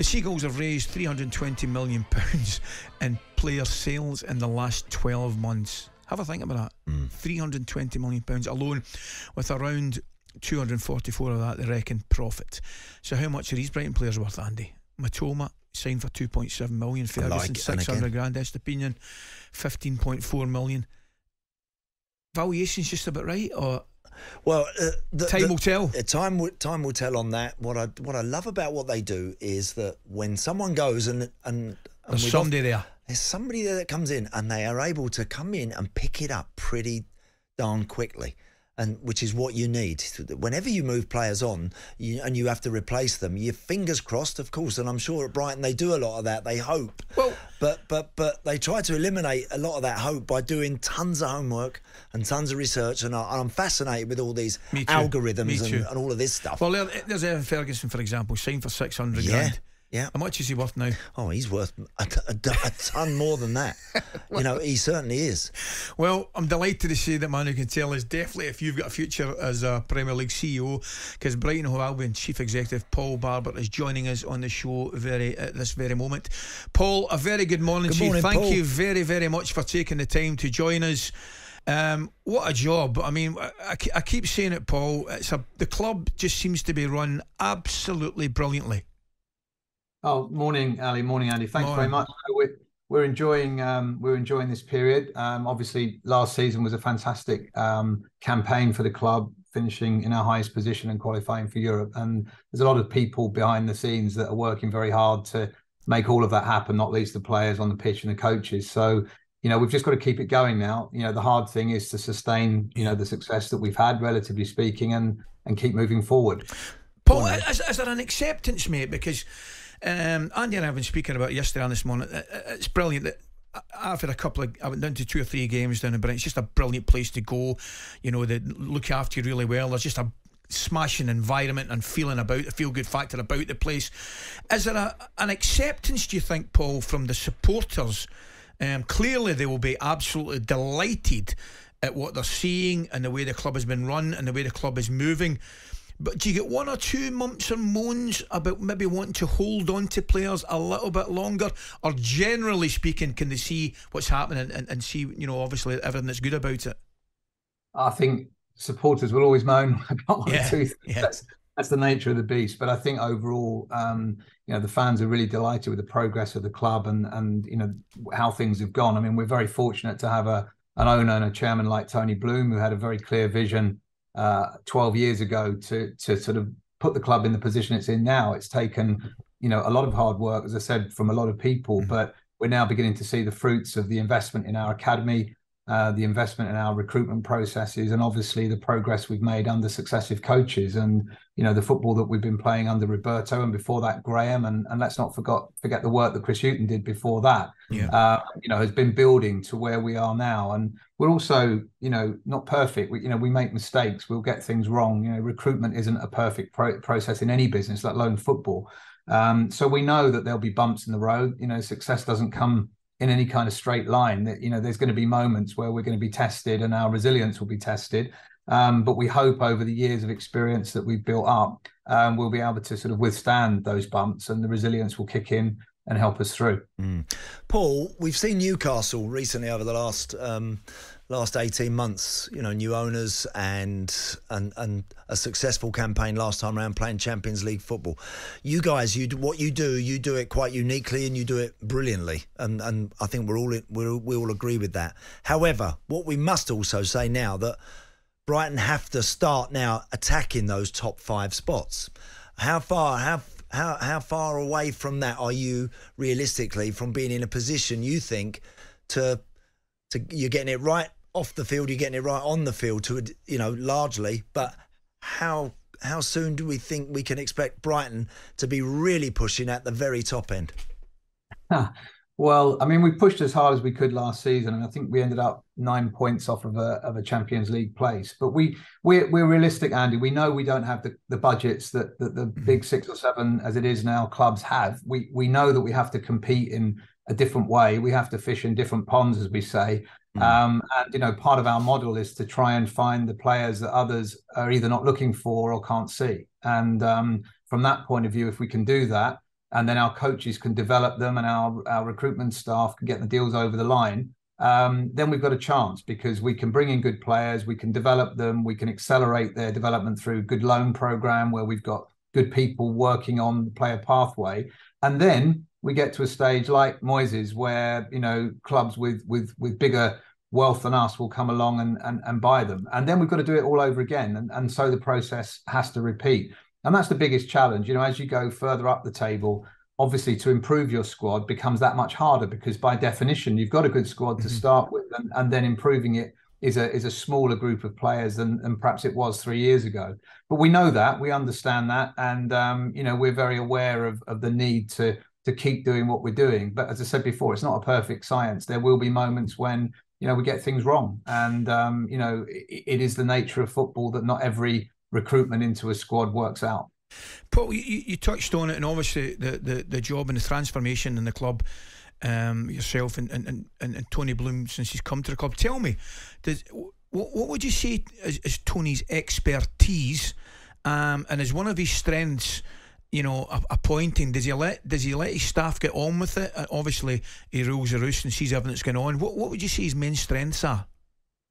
The Seagulls have raised 320 million pounds in player sales in the last 12 months. Have a think about that. Hmm. 320 million pounds alone, with around 244 of that they reckon profit. So how much are these Brighton players worth, Andy? Matoma signed for 2.7 million. Ferguson like it, and 600 again- grand. Estupiñán 15.4 million. Valuation's just about right, or Well, uh, the, time the- will tell. Uh, time will time will tell on that. What I what I love about what they do is that when someone goes and and, and There's somebody there. there's somebody there that comes in and they are able to come in and pick it up pretty darn quickly. And which is what you need. Whenever you move players on you, and you have to replace them, your fingers crossed, of course. And I'm sure at Brighton they do a lot of that. They hope, Well, but but but they try to eliminate a lot of that hope by doing tons of homework and tons of research. And I, I'm fascinated with all these Me algorithms and, and all of this stuff. well, there's Evan Ferguson, for example, signed for 600 yeah, grand. Yeah. How much is he worth now? Oh, he's worth a, t- a t- a ton more than that. you know, he certainly is. Well, I'm delighted to say that man who can tell us definitely if you've got a future as a Premier League CEO, because Brighton Hove Albion Chief Executive Paul Barber is joining us on the show very at this very moment. Paul, a very good morning Good to you. morning, Thank Paul. you very, very much for taking the time to join us. Um, what a job! I mean, I, I I keep saying it, Paul. It's a the club just seems to be run absolutely brilliantly. Oh, morning, Ally. Morning, Andy. Thanks very much. We're, we're enjoying um, we're enjoying this period. Um, obviously, last season was a fantastic um, campaign for the club, finishing in our highest position and qualifying for Europe. And there's a lot of people behind the scenes that are working very hard to make all of that happen. Not least the players on the pitch and the coaches. So. You know, we've just got to keep it going now. You know, the hard thing is to sustain, you know, the success that we've had, relatively speaking, and and keep moving forward. Paul, is, is there an acceptance, mate? Because um, Andy and I have been speaking about yesterday and this morning. It- it- It's brilliant that. I've had a couple of. I went down to two or three games down in Brighton. It's just a brilliant place to go. You know, they look after you really well. There's just a smashing environment and feeling about the feel good factor about the place. Is there a, an acceptance, do you think, Paul, from the supporters? Um, clearly, they will be absolutely delighted at what they're seeing and the way the club has been run and the way the club is moving. But do you get one or two mumps or moans about maybe wanting to hold on to players a little bit longer? Or generally speaking, can they see what's happening and, and see, you know, obviously everything that's good about it? I think supporters will always moan about one Yeah, or two things. yeah. That's that's the nature of the beast. But I think overall, um, you know, the fans are really delighted with the progress of the club and and you know how things have gone. I mean, we're very fortunate to have a an owner and a chairman like Tony Bloom, who had a very clear vision uh, 12 years ago to to sort of put the club in the position it's in now. It's taken you know a lot of hard work, as I said, from a lot of people, but we're now beginning to see the fruits of the investment in our academy, uh, the investment in our recruitment processes, and obviously the progress we've made under successive coaches, and you know the football that we've been playing under Roberto, and before that Graham, and and let's not forget forget the work that Chris Hughton did before that. Yeah. Uh, you know, has been building to where we are now, and we're also, you know, not perfect. We, you know, we make mistakes. We'll get things wrong. You know, recruitment isn't a perfect pro- process in any business, let alone football. Um, so we know that there'll be bumps in the road. You know, success doesn't come in any kind of straight line. That you know, there's going to be moments where we're going to be tested and our resilience will be tested. Um, but we hope over the years of experience that we've built up, um, we'll be able to sort of withstand those bumps, and the resilience will kick in and help us through. Paul, we've seen Newcastle recently over the last um, last eighteen months. You know, new owners and and and a successful campaign last time around playing Champions League football. You guys, you do, what you do, you do it quite uniquely and you do it brilliantly. And and I think we're all we we all agree with that. However, what we must also say now that Brighton have to start now attacking those top five spots. How far? How how how far away from that are you realistically from being in a position you think to to you're getting it right off the field, you're getting it right on the field to you know largely, but how how soon do we think we can expect Brighton to be really pushing at the very top end? Well, I mean, we pushed as hard as we could last season, and I think we ended up nine points off of a of a Champions League place. But we we're we're realistic, Andy. We know we don't have the, the budgets that, that the big six or seven, as it is now, clubs have. We we know that we have to compete in a different way. We have to fish in different ponds, as we say. Um, and you know, part of our model is to try and find the players that others are either not looking for or can't see. And um, from that point of view, if we can do that, and then our coaches can develop them and our, our recruitment staff can get the deals over the line, um, then we've got a chance because we can bring in good players, we can develop them, we can accelerate their development through good loan program where we've got good people working on the player pathway, and then we get to a stage like Moises where you know clubs with with with bigger wealth than us will come along and, and and buy them, and then we've got to do it all over again, and and so the process has to repeat, and that's the biggest challenge. You know, as you go further up the table, obviously to improve your squad becomes that much harder because by definition you've got a good squad to mm-hmm. start with and, and then improving it is a is a smaller group of players than, than perhaps it was three years ago but we know that we understand that and um, you know we're very aware of, of the need to to keep doing what we're doing but as i said before it's not a perfect science there will be moments when you know we get things wrong and um, you know it, it is the nature of football that not every recruitment into a squad works out Paul, you, you touched on it, and obviously the, the, the job and the transformation in the club. Um, yourself and, and, and, and Tony Bloom since he's come to the club. Tell me, does, what, what would you say is, is Tony's expertise um, and is one of his strengths? You know, appointing. Does he let Does he let his staff get on with it? Obviously, he rules the roost and sees everything that's going on. What What would you say his main strengths are?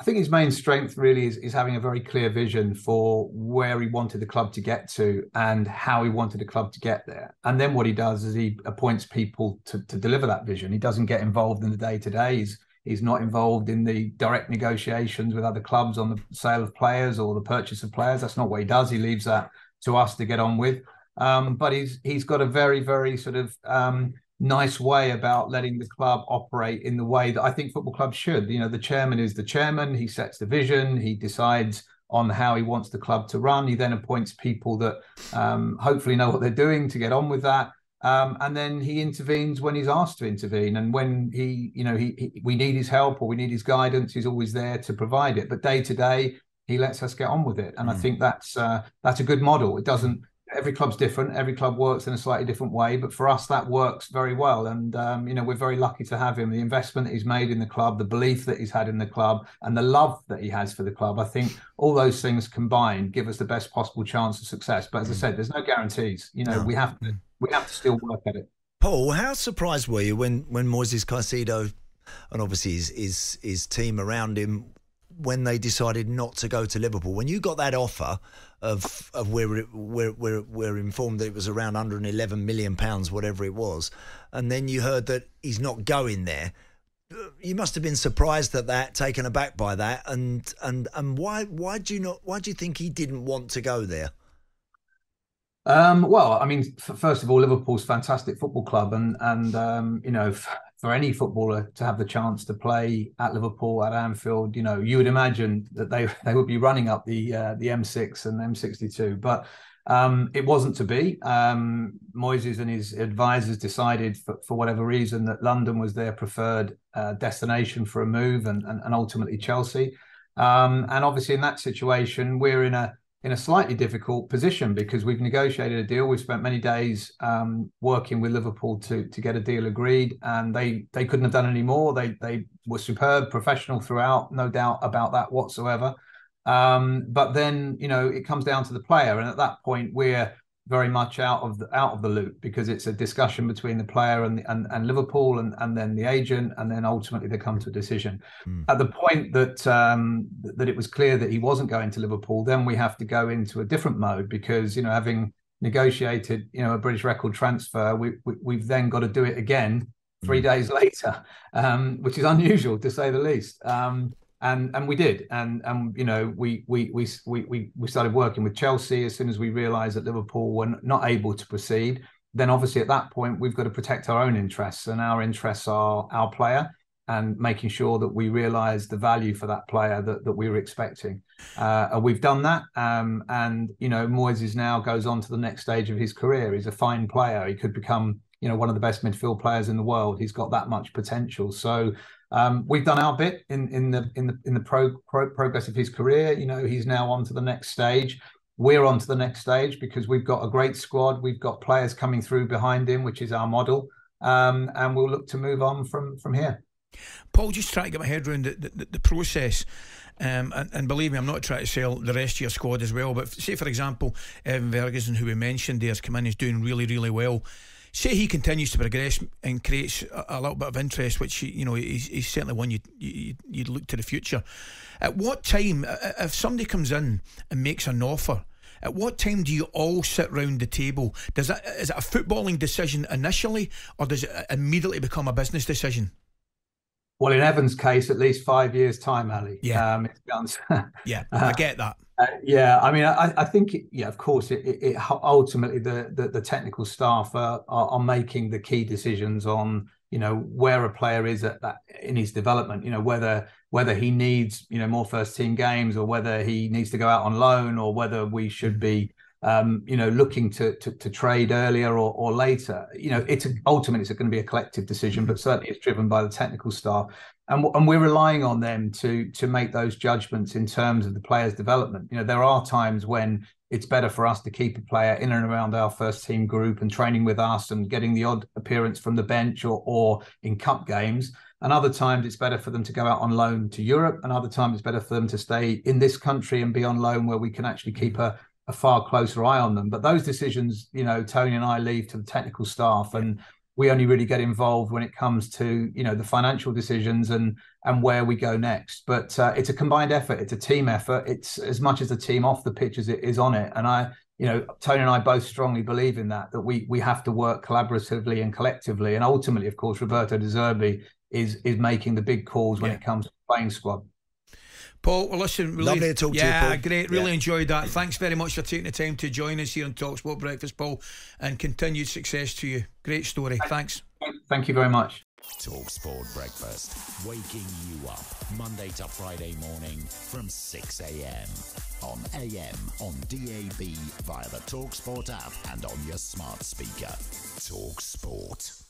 I think his main strength really is, is having a very clear vision for where he wanted the club to get to and how he wanted the club to get there. And then what he does is he appoints people to, to deliver that vision. He doesn't get involved in the day to days. He's not involved in the direct negotiations with other clubs on the sale of players or the purchase of players. That's not what he does. He leaves that to us to get on with. Um, but he's he's got a very very sort of um, nice way about letting the club operate in the way that I think football clubs should. You know, the chairman is the chairman, he sets the vision, he decides on how he wants the club to run. He then appoints people that um, hopefully know what they're doing to get on with that. Um, and then he intervenes when he's asked to intervene, and when he, you know, he, he, we need his help or we need his guidance, he's always there to provide it. But day to day, he lets us get on with it, and mm. I think that's uh, that's a good model. It doesn't every club's different. Every club works in a slightly different way, but for us, that works very well. And um, you know, we're very lucky to have him. The investment that he's made in the club, the belief that he's had in the club, and the love that he has for the club. I think all those things combined give us the best possible chance of success. But as I mm. said, there's no guarantees. You know, no. we have to mm. we have to still work at it. Paul, how surprised were you when when Moises Caicedo and obviously his, his his team around him when they decided not to go to Liverpool. When you got that offer of of we're we're we're, we're informed that it was around 111 million pounds, whatever it was, and then you heard that he's not going there. You must have been surprised at that, taken aback by that, and and and why why do you not why do you think he didn't want to go there? Um, well, I mean, first of all, Liverpool's fantastic football club, and and um, you know, for any footballer to have the chance to play at Liverpool at Anfield, you know, you would imagine that they they would be running up the uh, the M6 and M62, but um, it wasn't to be. Um, Moyes and his advisors decided, for, for, whatever reason, that London was their preferred uh, destination for a move, and and, and ultimately Chelsea. Um, and obviously, in that situation, we're in a in a slightly difficult position because we've negotiated a deal. We've spent many days um, working with Liverpool to to get a deal agreed, and they they couldn't have done any more. They they were superb, professional throughout, no doubt about that whatsoever. Um, but then you know it comes down to the player, and at that point we're very much out of the out of the loop because it's a discussion between the player and the, and, and Liverpool and, and then the agent and then ultimately they come to a decision. Mm. At the point that um, that it was clear that he wasn't going to Liverpool, then we have to go into a different mode because you know having negotiated you know a British record transfer, we, we have then got to do it again three mm. days later, um, which is unusual to say the least. Um, and and we did. And and you know we we we we we started working with Chelsea as soon as we realized that Liverpool were not able to proceed. Then obviously at that point we've got to protect our own interests and our interests are our player and making sure that we realize the value for that player that, that we were expecting. Uh, and we've done that um, and you know Moyes is now goes on to the next stage of his career. He's a fine player. He could become you know one of the best midfield players in the world. He's got that much potential. So um, we've done our bit in in the in the in the pro, pro, progress of his career. You know, he's now on to the next stage. We're on to the next stage because we've got a great squad. We've got players coming through behind him, which is our model, um, and we'll look to move on from from here. Paul, just trying to get my head around the, the, the process. Um, and, and, believe me, I'm not trying to sell the rest of your squad as well. But say, for example, Evan Ferguson, who we mentioned there, has come in, is doing really, really well say he continues to progress and creates a, a little bit of interest, which you know he's, he's certainly one you you you'd look to the future. At what time, if somebody comes in and makes an offer? At what time do you all sit round the table? Does that is it a footballing decision initially, or does it immediately become a business decision? Well, in Evan's case, at least five years' time, Ally. Yeah, um, yeah, I get that. Uh, yeah, I mean, I, I think, yeah, of course, it, it, it ultimately the, the, the technical staff are, are, are making the key decisions on you know where a player is at that in his development. You know whether whether he needs you know more first team games or whether he needs to go out on loan or whether we should be um, you know, looking to, to, to trade earlier or, or later. You know, it's a, ultimately it's going to be a collective decision, but certainly it's driven by the technical staff, and and we're relying on them to to make those judgments in terms of the player's development. You know, there are times when it's better for us to keep a player in and around our first team group and training with us and getting the odd appearance from the bench or or in cup games. And other times it's better for them to go out on loan to Europe. And other times it's better for them to stay in this country and be on loan where we can actually keep a, a far closer eye on them. But those decisions, you know, Tony and I leave to the technical staff, and we only really get involved when it comes to you know the financial decisions and and where we go next. But uh, it's a combined effort. It's a team effort. It's as much as a team off the pitch as it is on it. And I, you know, Tony and I both strongly believe in that that we we have to work collaboratively and collectively. And ultimately, of course, Roberto De Zerbi is is making the big calls when yeah. it comes to playing squad. Paul, well, listen, really, lovely to talk yeah, to you, Paul. great, really yeah. enjoyed that. Thanks very much for taking the time to join us here on Talksport Breakfast, Paul, and continued success to you. Great story. Thanks. Thank you very much. Talksport Breakfast, waking you up Monday to Friday morning from 6 a.m. on AM, on DAB, via the Talksport app, and on your smart speaker. Talksport.